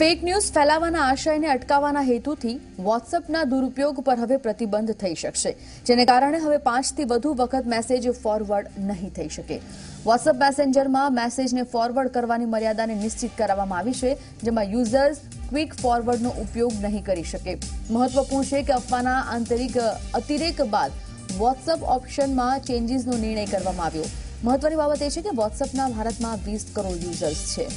Fake news ફેલાવવાના આશયને અટકાવવાના હેતુથી વોટ્સઅપના દુરુપયોગ પર હવે પ્રતિબંધ થઈ શકશે, જેને કારણે હવે પાંચથી વધુ વખત મેસેજ ફોરવર્ડ નહીં થઈ શકે. વોટ્સઅપ મેસેન્જરમાં મેસેજને ફોરવર્ડ કરવાની મર્યાદાને નિશ્ચિત કરવામાં આવી છે, જેમાં યુઝર્સ ક્વિક ફોરવર્ડનો ઉપયોગ નહીં કરી શકે. મહત્વપૂર્ણ છે કે અફવાના આંતરિક અતિરેક બાદ વોટ્સઅપ ઓપ્શનમાં ચેન્જીસનો નિર્ણય કરવામાં આવ્યો. મહત્વની બાબત એ છે કે વોટ્સઅપના ભારતમાં વીસ કરોડ યુઝર્સ છે.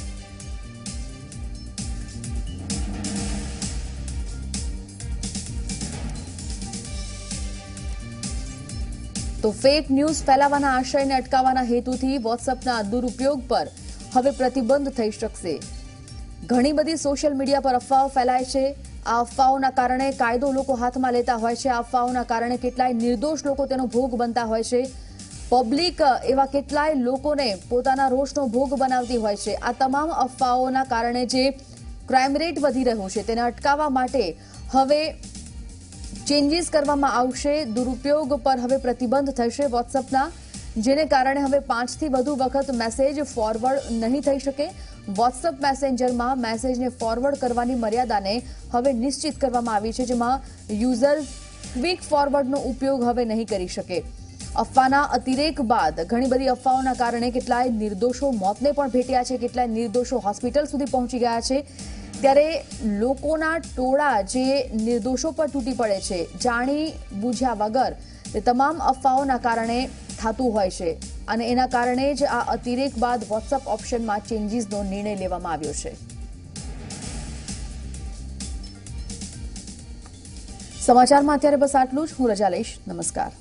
તો ફેક ન્યૂઝ ફેલાવાના આશયને અટકાવવાના હેતુથી વોટ્સઅપના દુરુપયોગ પર હવે પ્રતિબંધ થઈ શકશે. ઘણી બધી સોશિયલ મીડિયા પર અફવાઓ ફેલાય છે. આ અફવાઓના કારણે કાયદો લોકો હાથમાં લેતા હોય છે. આ અફવાઓના કારણે કેટલાય નિર્દોષ લોકો તેનો ભોગ બનતા હોય છે. પબ્લિક એવા કેટલાય લોકોને પોતાના રોષનો ભોગ બનાવતી હોય છે. આ તમામ અફવાઓના કારણે જે ક્રાઇમ રેટ વધી રહ્યો છે, તેને અટકાવવા માટે હવે ચેન્જીસ કરવામાં આવશે. દુરુપયોગ પર હવે પ્રતિબંધ થશે વોટ્સઅપના જેને કારણે હવે પાંચથી વધુ વખત મેસેજ ફોરવર્ડ નહીં થઈ શકે. વોટ્સઅપ મેસેન્જરમાં મેસેજને ફોરવર્ડ કરવાની મર્યાદાને હવે નિશ્ચિત કરવામાં આવી છે, જેમાં યુઝર ક્વિક ફોરવર્ડનો ઉપયોગ હવે નહીં કરી શકે. અફવાના અતિરેક બાદ ઘણી બધી અફવાઓના કારણે કેટલાય નિર્દોષો મોતને પણ ભેટ્યા છે. કેટલાય નિર્દોષો હોસ્પિટલ સુધી પહોંચી ગયા છે. ત્યારે લોકોના ટોળા જે નિર્દોષો પર તૂટી પડે છે, જાણી બુઝ્યા વગર તે તમામ અફવાઓના કારણે થતું હોય છે અને એના કારણે જ આ અતિરેક બાદ વોટ્સઅપ ઓપ્શનમાં ચેન્જીસનો નિર્ણય લેવામાં આવ્યો છે. સમાચારમાં અત્યારે બસ આટલું જ. હું રજા લઈશ. નમસ્કાર.